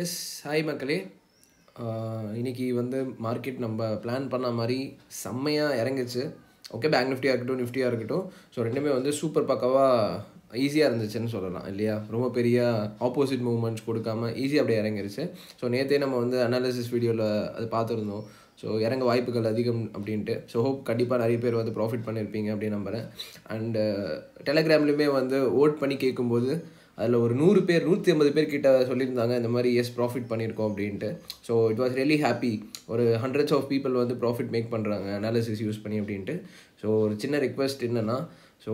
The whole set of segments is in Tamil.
எஸ் ஹாய் மக்களே. இன்னைக்கு வந்து மார்க்கெட் நம்ம பிளான் பண்ண மாதிரி செம்மையாக இறங்குச்சு. ஓகே பேங்க் நிஃப்டியாக இருக்கட்டும் நிஃப்டியாக இருக்கட்டும். ஸோ ரெண்டுமே வந்து சூப்பர் பக்காவாக ஈஸியாக இருந்துச்சுன்னு சொல்லலாம் இல்லையா? ரொம்ப பெரிய ஆப்போசிட் மூவ்மெண்ட்ஸ் கொடுக்காம ஈஸியாக அப்படியே இறங்கிருச்சு. ஸோ நேற்றே நம்ம வந்து அனாலிசிஸ் வீடியோவில் அது பார்த்துருந்தோம். ஸோ இறங்க வாய்ப்புகள் அதிகம் அப்படின்ட்டு. ஸோ ஹோப் கண்டிப்பாக நிறைய பேர் வந்து ப்ராஃபிட் பண்ணியிருப்பீங்க அப்படின்னு நம்புகிறேன் அண்டு டெலகிராம்லேயுமே வந்து ஓட் பண்ணி கேட்கும்போது அதில் ஒரு நூறு பேர் நூற்றி ஐம்பது பேர் கிட்ட சொல்லியிருந்தாங்க இந்த மாதிரி எஸ் ப்ராஃபிட் பண்ணியிருக்கோம் அப்படின்ட்டு. So it was really happy ஒரு ஹண்ட்ரட்ஸ் ஆஃப் பீப்புள் வந்து ப்ராஃபிட் மேக் பண்ணுறாங்க அனாலிசிஸ் யூஸ் பண்ணி அப்படின்ட்டு. ஸோ ஒரு சின்ன ரெக்வஸ்ட் என்னென்னா ஸோ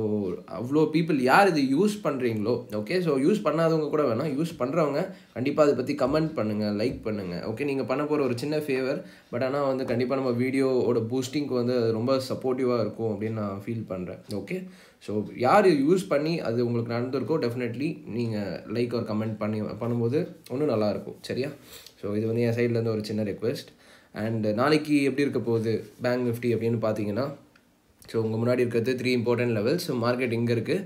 அவ்வளோ பீப்புள் யார் இது யூஸ் பண்ணுறீங்களோ ஓகே ஸோ யூஸ் பண்ணாதவங்க கூட வேணாம் யூஸ் பண்ணுறவங்க கண்டிப்பாக அதை பற்றி கமெண்ட் பண்ணுங்கள் லைக் பண்ணுங்கள் ஓகே நீங்கள் பண்ண போகிற ஒரு சின்ன ஃபேவர் பட் ஆனால் வந்து கண்டிப்பாக நம்ம வீடியோவோட பூஸ்டிங்க்கு வந்து அது ரொம்ப சப்போர்ட்டிவாக இருக்கும் அப்படின்னு நான் ஃபீல் பண்ணுறேன் ஓகே ஸோ யார் யூஸ் பண்ணி அது உங்களுக்கு நடந்திருக்கோ டெஃபினெட்லி நீங்கள் லைக் ஒரு கமெண்ட் பண்ணி பண்ணும்போது ஒன்றும் நல்லாயிருக்கும் சரியா? ஸோ இது வந்து என் சைட்லேருந்து ஒரு சின்ன ரெக்வெஸ்ட் அண்ட் நாளைக்கு எப்படி இருக்க போகுது? பேங்க் நிஃப்டி அப்படின்னு பார்த்தீங்கன்னா ஸோ உங்கள் முன்னாடி இருக்கிறது three important levels so market இங்கே இருக்குது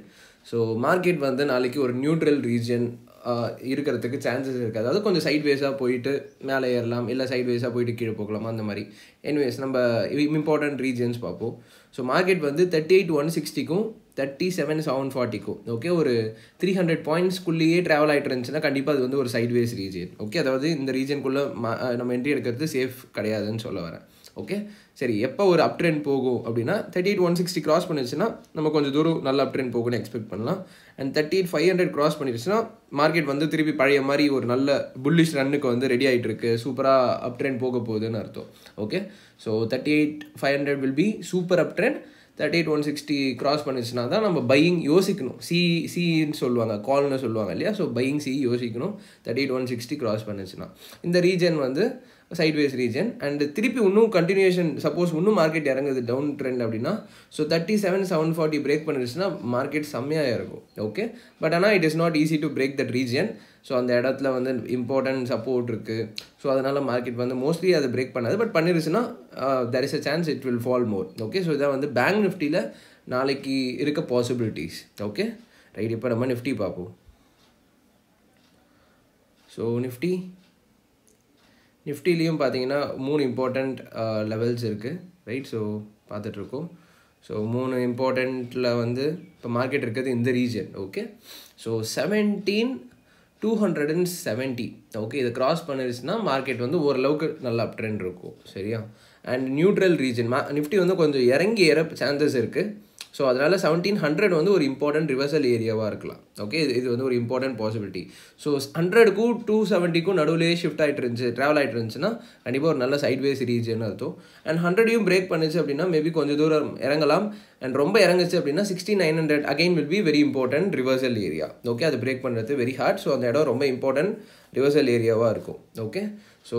ஸோ மார்க்கெட் வந்து நாளைக்கு ஒரு நியூட்ரல் ரீஜன் இருக்கிறதுக்கு சான்சஸ் இருக்குது. அதாவது கொஞ்சம் சைட் வேஸாக போயிட்டு மேலே ஏறலாம் இல்லை சைட் வேஸாக போயிட்டு கீழே போகலாம் அந்த மாதிரி. எனிவேஸ் நம்ம இம்பார்ட்டன்ட் ரீஜன்ஸ் பார்ப்போம். ஸோ மார்க்கெட் வந்து தேர்ட்டி எயிட் ஒன் சிக்ஸ்டிக்கும் தேர்ட்டி செவன் செவன் ஃபார்ட்டிக்கும் ஓகே ஒரு த்ரீ ஹண்ட்ரட் பாயிண்ட்ஸ்குள்ளேயே ட்ராவல் ஆகிட்டு இருந்துச்சுன்னா கண்டிப்பாக அது வந்து ஒரு சைட்வேஸ் ரீஜன் ஓகே அதாவது இந்த ரீஜனுக்குள்ளே நம்ம என்ட்ரி எடுக்கிறது சேஃப் கிடையாதுன்னு சொல்ல வரேன். ஓகே சரி எப்போ ஒரு அப் ட்ரெண்ட் போகும் அப்படின்னா thirty eight one sixty cross பண்ணிடுச்சுன்னா நம்ம கொஞ்சம் தூரம் நல்ல அப் ட்ரெண்ட் போகும்னு எக்ஸ்பெக்ட் பண்ணலாம். And thirty eight five hundred cross பண்ணிடுச்சுன்னா market வந்து திருப்பி பழைய மாதிரி ஒரு நல்ல புல்லிஷ் ரன்னுக்கு வந்து ரெடி ஆகிட்டு இருக்கு சூப்பராக அப் ட்ரெண்ட் போக போகுதுன்னு அர்த்தம். Okay so thirty eight five hundred will be super up trend thirty eight one sixty cross பண்ணிச்சுன்னா தான் நம்ம பையிங் யோசிக்கணும். சி சின்னு சொல்லுவாங்க கால்னு சொல்லுவாங்க இல்லையா? ஸோ பையிங் சி யோசிக்கணும். Thirty eight one sixty cross பண்ணிச்சுன்னா இந்த ரீஜன் வந்து சைட்வேஸ் ரீஜன் அண்ட் திருப்பி இன்னும் கண்டினியூஷன் சப்போஸ் இன்னும் மார்க்கெட் இறங்குது டவுன் ட்ரெண்ட் அப்படின்னா so thirty seven seven forty break பண்ணிருச்சுன்னா market செம்மையாக இருக்கும் ஓகே பட் ஆனால் it is not easy to break that region so அந்த இடத்துல வந்து இம்பார்ட்டன்ட் சப்போர்ட் இருக்குது ஸோ அதனால் மார்க்கெட் வந்து மோஸ்ட்லி அது பிரேக் பண்ணாது. But பண்ணிருச்சுன்னா there is a chance it will fall more okay so இதான் வந்து பேங்க் நிஃப்டியில் நாளைக்கு இருக்க பாசிபிலிட்டிஸ் ஓகே ரைட் இப்போ நம்ம நிஃப்டி பார்ப்போம். ஸோ நிஃப்டி நிஃப்டிலையும் பார்த்தீங்கன்னா மூணு இம்பார்ட்டண்ட் லெவல்ஸ் இருக்குது ரைட் ஸோ பார்த்துட்ருக்கோம். ஸோ மூணு இம்பார்ட்டண்ட்டில் வந்து இப்போ மார்க்கெட் இருக்கிறது இந்த region okay so seventeen two hundred and seventy okay இதை கிராஸ் பண்ணிருச்சுன்னா மார்க்கெட் வந்து ஓரளவுக்கு நல்ல அப் ட்ரெண்ட் இருக்கும். சரியா? அண்ட் நியூட்ரல் ரீஜன் மா நிஃப்டி வந்து கொஞ்சம் இறங்கி ஏற சான்சஸ் இருக்குது ஸோ அதனால் செவன்டீன் ஹண்ட்ரட் வந்து ஒரு இம்பார்ட்டன்ட் ரிவர்சல் ஏரியாவாக இருக்கலாம். ஓகே இது இது வந்து ஒரு இம்பார்ட்டன்ட் பாசிபிலிட்டி ஸோ ஹண்ட்ரடுக்கும் டூ செவன்ட்டிக்கும் நடுவிலேயே ஷிஃப்ட் ஆகிட்டு இருந்துச்சு ட்ராவல் ஆகிட்டு இருந்துச்சுன்னா கண்டிப்பாக ஒரு நல்ல சைட்வேஸ் ரீஜன் அர்த்தம். அண்ட் ஹண்ட்ரடையும் பிரேக் பண்ணிச்சு அப்படின்னா மேபி கொஞ்சம் தூரம் இறங்கலாம். அண்ட் ரொம்ப இறங்குச்சு அப்படின்னா sixty nine hundred again will be very important reversal area okay அது பிரேக் பண்ணுறது வெரி ஹார்ட் ஸோ அந்த இடம் ரொம்ப இம்பார்ட்டன்ட் ரிவர்சல் ஏரியாவாக இருக்கும். ஓகே ஸோ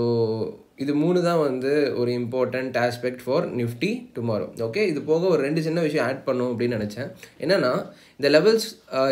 இது மூணு தான் வந்து ஒரு important aspect for Nifty tomorrow okay இது போக ஒரு ரெண்டு சின்ன விஷயம் ஆட் பண்ணும் அப்படின்னு நினச்சேன். என்னென்னா இந்த லெவல்ஸ்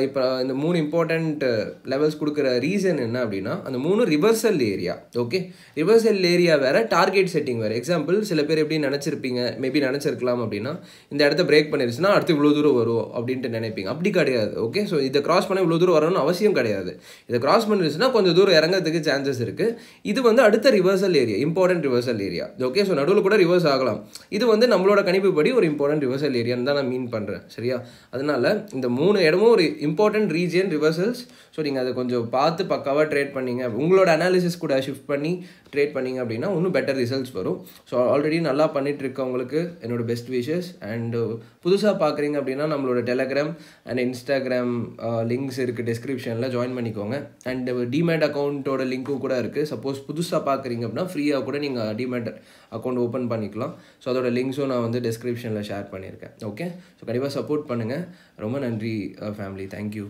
இப்போ இந்த மூணு இம்பார்ட்டண்ட் லெவல்ஸ் கொடுக்குற ரீசன் என்ன அப்படின்னா அந்த மூணு reversal area okay reversal area வேறு டார்கெட் செட்டிங் வேறு. எக்ஸாம்பிள் சில பேர் எப்படி நினச்சிருப்பீங்க மேபி நினச்சிருக்கலாம் அப்படின்னா இந்த இடத்த பிரேக் பண்ணிருச்சுன்னா அடுத்து இவ்வளோ தூரம் வரும் அப்படின்ட்டு நினைப்பீங்க. அப்படி கிடையாது. ஓகே ஸோ இதை கிராஸ் பண்ண இவ்வளோ தூரம் வரணும்னு அவசியம் கிடையாது. இதை கிராஸ் பண்ணிருச்சுன்னா கொஞ்சம் தூரம் இறங்கிறதுக்கு சான்சஸ் இருக்குது இது வந்து அடுத்த reversal area important reversal area okay so நடுவில் கூட ரிவர்ஸ் ஆகலாம். இது வந்து நம்மளோட கணிப்புப்படி ஒரு இம்பார்ட்டன்ட் ரிவர்சல் ஏரியான்னு தான் நான் மீன் பண்ணுறேன் சரியா? அதனால இந்த மூணு இடமும் ஒரு இம்பார்ட்டன்ட் ரீஜியன் ரிவர்சல்ஸ் ஸோ நீங்கள் அதை கொஞ்சம் பார்த்து பக்காவாக ட்ரேட் பண்ணீங்க. உங்களோட அனாலிசிஸ் கூட ஷிஃப்ட் பண்ணி ட்ரேட் பண்ணீங்க அப்படின்னா இன்னும் பெட்டர் ரிசல்ட்ஸ் வரும். ஸோ ஆல்ரெடி நல்லா பண்ணிகிட்டு இருக்கவங்களுக்கு என்னோட பெஸ்ட் விஷஸ் அண்டு புதுசாக பார்க்குறீங்க அப்படின்னா நம்மளோட டெலகிராம் அண்ட் இன்ஸ்டாகிராம் லிங்க்ஸ் இருக்குது டிஸ்கிரிப்ஷனில் ஜாயின் பண்ணிக்கோங்க. அண்ட் டிமேட் அக்கௌண்ட்டோட லிங்க்கும் கூட இருக்குது சப்போஸ் புதுசாக பார்க்குறீங்க அப்படின்னா ஃப்ரீயாக கூட நீங்கள் டிமேட் அக்கௌண்ட் ஓப்பன் பண்ணிக்கலாம். ஸோ அதோட லிங்க்ஸும் நான் வந்து டிஸ்கிரிப்ஷனில் ஷேர் பண்ணியிருக்கேன். ஓகே ஸோ கண்டிப்பாக சப்போர்ட் பண்ணுங்கள் ரொம்ப நன்றி uh, ஃபேமிலி தேங்க்யூ